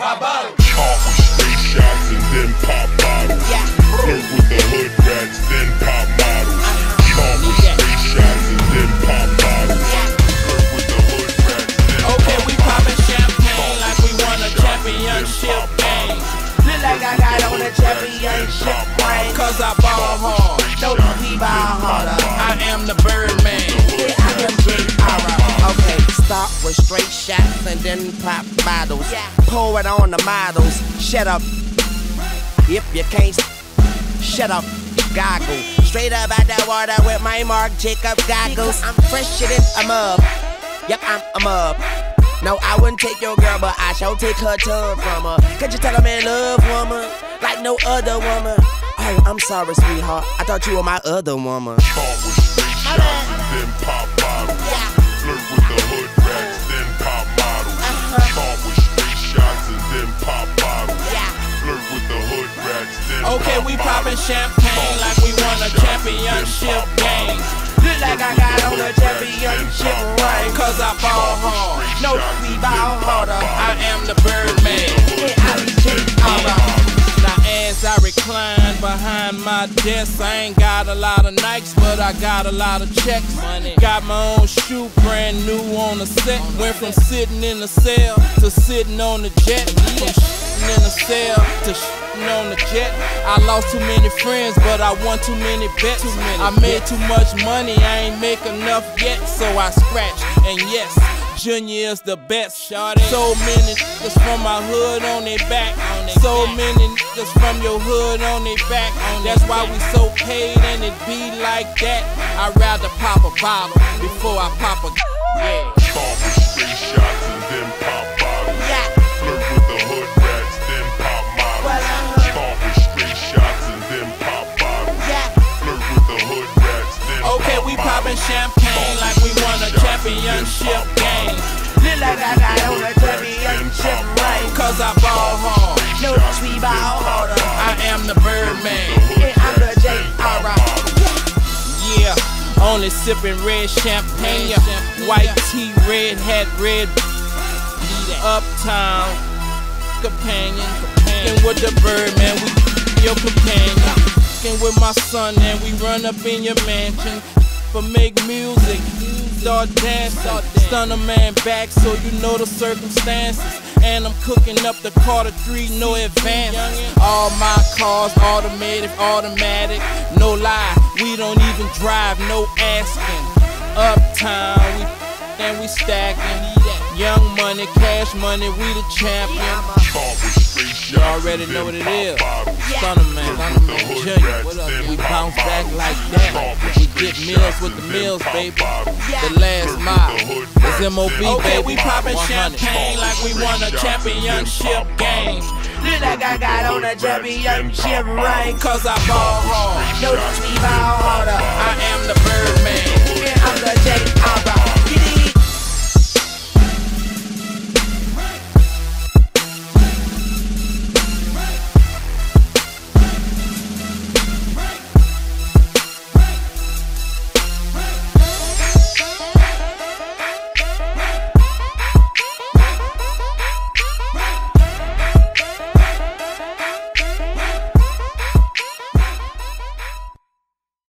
pop bottles. Always three shots and then pop bottles. Yeah. Flirt with the hood rats, then pop models. Uh-huh. Always three shots and then pop bottles. Yeah. With the hood rats, then okay, pop we poppin' champagne like we won a championship game. Look like I got on a championship ring. Cause I ball hard, no we ball harder. I am the bird start with straight shots and then pop bottles. Yeah. Pour it on the models. Shut up. If you can't, shut up. Goggle. Straight up out that water with my Marc Jacob goggles. I'm fresher than a mub. Yep, I'm a mub. No, I wouldn't take your girl, but I shall take her tongue from her. Could you tell I'm in love, woman? Like no other woman. Oh, I'm sorry, sweetheart. I thought you were my other woman. Start with straight shots and then pop bottles. Flirt Okay, we poppin' champagne like we won a championship game. Look like I got on a championship ring. Cause I ball hard. No, we ball harder. I am the Birdman. Now as I recline behind my desk, I ain't got a lot of Nikes, but I got a lot of checks. Money. Got my own shoe, brand new on the set. Went from sitting in the cell to sitting on the jet. From in the cell to shitting on the jet. I lost too many friends, but I won too many bets. Too many I made too much money, I ain't make enough yet, so I scratched. And yes, Junior is the best. So many niggas from my hood on their back. So many niggas from your hood on their back. That's why we so paid and it be like that. I'd rather pop a bottle before I pop a yeah. Start with straight shots and then pop we poppin' champagne like we won a championship game. Look like I got on a championship ring. Cause I ball hard. No, we ball harder. I am the Birdman. Yeah, I'm the J.R. Yeah, only sipping red champagne. White tea, red hat, red uptown companion. And with the bird, man, we your companion. And with my son, and we run up in your mansion. But make music, start dancing. Stun a man back so you know the circumstances. And I'm cooking up the Carter 3, no advance. All my cars automated, automatic. No lie, we don't even drive, no asking. Uptown, we and we stacking. Young money, cash money, we the champion. You already know what it is. Stunna man, Flirt Stunna with the man, hood Junior. What up? We bounce back like that. We get meals with the meals, baby. The last mile. the hood It's rats, MOB, okay, we poppin' champagne like we won a championship game. Look like I got on a championship ring. Cause I ball hard. No, we ball